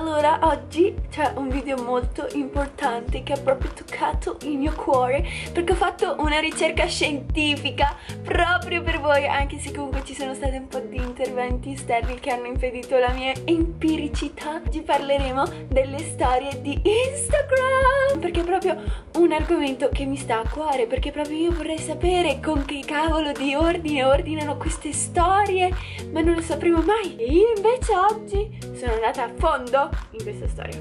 Allora oggi c'è un video molto importante che ha proprio toccato il mio cuore perché ho fatto una ricerca scientifica proprio per voi anche se comunque ci sono stati un po' di interventi esterni che hanno impedito la mia empiricità. Oggi parleremo delle storie di Instagram perché è proprio un argomento che mi sta a cuore perché proprio io vorrei sapere con che cavolo di ordine ordinano queste storie ma non lo sapremo mai. E io invece oggi sono andata a fondo in questa storia.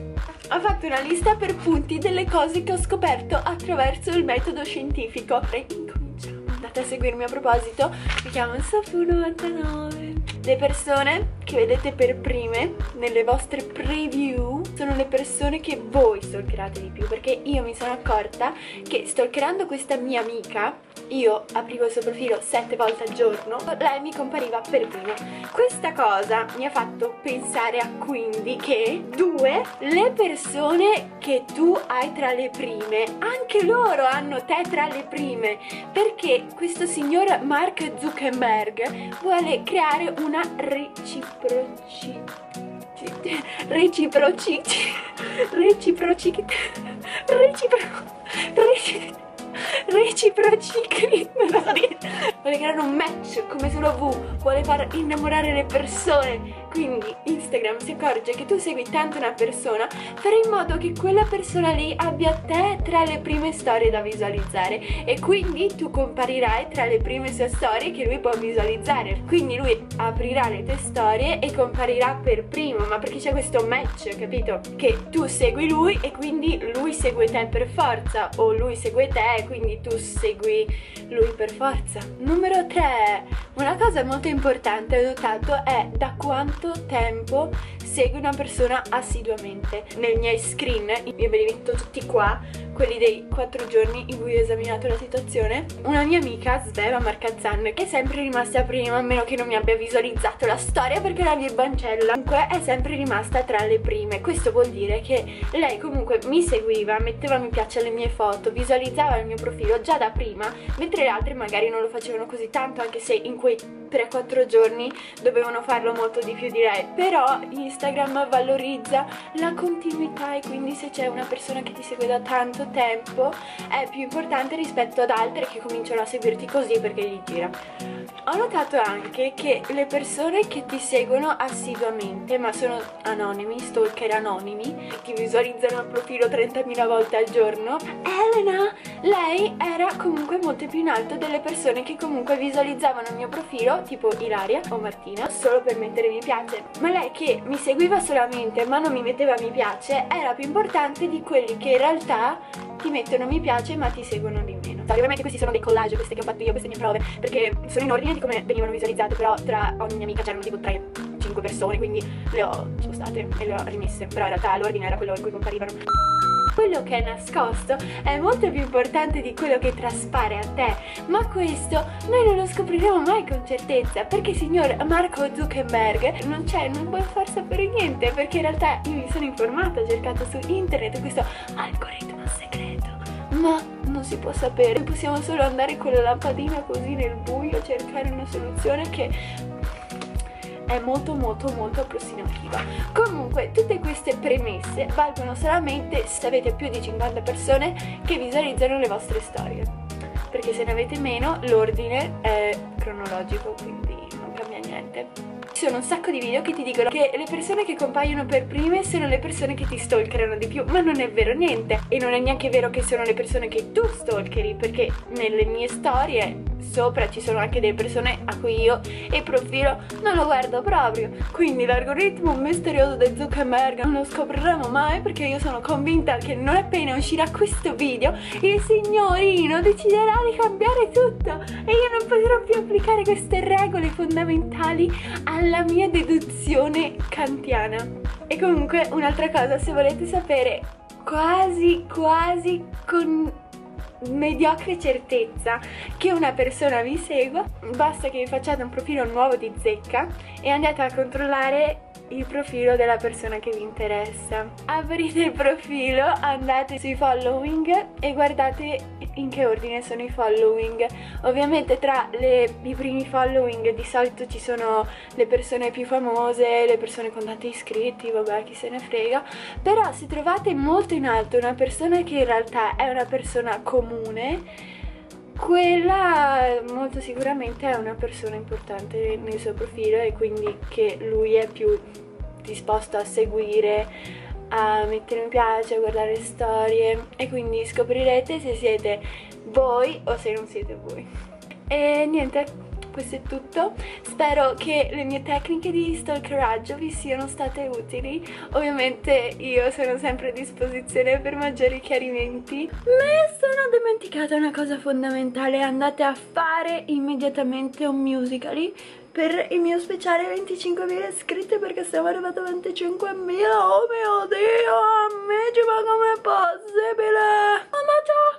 Ho fatto una lista per punti delle cose che ho scoperto attraverso il metodo scientifico. E incominciamo. Andate a seguirmi a proposito, mi chiamo Safu99. Le persone che vedete per prime nelle vostre preview sono le persone che voi stalkerate di più perché io mi sono accorta che stalkerando questa mia amica io aprivo il suo profilo sette volte al giorno, lei mi compariva per prima. Questa cosa mi ha fatto pensare a quindi che due, le persone che tu hai tra le prime, anche loro hanno te tra le prime, perché questo signor Mark Zuckerberg vuole creare una reciprocità Prečí... Reči pročiť. Reči pročiť. Reči pro... vuole creare un match come sulla V vuole far innamorare le persone. Quindi Instagram si accorge che tu segui tanto una persona fare in modo che quella persona lì abbia te tra le prime storie da visualizzare. E quindi tu comparirai tra le prime sue storie che lui può visualizzare. Quindi lui aprirà le tue storie e comparirà per primo. Ma perché c'è questo match capito? Che tu segui lui e quindi lui segue te per forza. O lui segue te quindi tu segui lui per forza. Numero 3. Una cosa molto importante ho notato è da quanto tempo segui una persona assiduamente. Nei miei screen, io ve li metto tutti qua, quelli dei 4 giorni in cui ho esaminato la situazione, una mia amica, Sveva Marcazzan, che è sempre rimasta prima, a meno che non mi abbia visualizzato la storia perché la virbancella comunque è sempre rimasta tra le prime. Questo vuol dire che lei comunque mi seguiva, metteva mi piace alle mie foto, visualizzava il mio profilo già da prima, mentre le altre magari non lo facevano così tanto, anche se in quei 3-4 giorni dovevano farlo molto di più di lei. Però Instagram valorizza la continuità e quindi se c'è una persona che ti segue da tanto tempo è più importante rispetto ad altre che cominciano a seguirti così perché gli gira. Ho notato anche che le persone che ti seguono assiduamente, ma sono anonimi, stalker anonimi, ti visualizzano il profilo 30.000 volte al giorno, Elena, lei era comunque molto più in alto delle persone che comunque visualizzavano il mio profilo, tipo Ilaria o Martina, solo per mettere mi piace. Ma lei che mi seguiva solamente ma non mi metteva mi piace, era più importante di quelli che in realtà ti mettono mi piace ma ti seguono di meno. Ovviamente questi sono dei collage, queste che ho fatto io, queste mie prove, perché sono in ordine di come venivano visualizzate, però tra ogni mia amica c'erano tipo 3-5 persone, quindi le ho spostate e le ho rimesse, però in realtà l'ordine era quello in cui comparivano quello che è nascosto è molto più importante di quello che traspare a te, ma questo noi non lo scopriremo mai con certezza, perché signor Marco Zuckerberg non c'è, non vuole far sapere niente, perché in realtà io mi sono informata, ho cercato su internet questo algoritmo segreto, ma non si può sapere, possiamo solo andare con la lampadina così nel buio a cercare una soluzione che è molto molto molto approssimativa comunque tutte queste premesse valgono solamente se avete più di 50 persone che visualizzano le vostre storie. Perché se ne avete meno l'ordine è cronologico quindi non cambia niente. Ci sono un sacco di video che ti dicono che le persone che compaiono per prime sono le persone che ti stalkerano di più, ma non è vero niente. E non è neanche vero che sono le persone che tu stalkeri, perché nelle mie storie sopra ci sono anche delle persone a cui io il profilo non lo guardo proprio. Quindi l'algoritmo misterioso di Zuckerberg non lo scopriremo mai perché io sono convinta che non appena uscirà questo video il signorino deciderà di cambiare tutto e io non potrò più applicare queste regole fondamentali alla la mia deduzione kantiana. E comunque un'altra cosa, se volete sapere quasi quasi con mediocre certezza che una persona vi segua, basta che vi facciate un profilo nuovo di zecca e andate a controllare il profilo della persona che vi interessa. Aprite il profilo, andate sui following e guardate in che ordine sono i following. Ovviamente tra le, i primi following di solito ci sono le persone più famose, le persone con tanti iscritti, vabbè chi se ne frega, però se trovate molto in alto una persona che in realtà è una persona comune, quella molto sicuramente è una persona importante nel suo profilo e quindi che lui è più disposto a seguire, a mettere mi piace, a guardare storie e quindi scoprirete se siete voi o se non siete voi. E niente, questo è tutto. Spero che le mie tecniche di stalkeraggio vi siano state utili. Ovviamente io sono sempre a disposizione per maggiori chiarimenti. Me sono dimenticata una cosa fondamentale, andate a fare immediatamente un musical.ly per il mio speciale 25.000 iscritti perché siamo arrivati a 25.000 oh mio dio a me ci va come possibile mamma ciao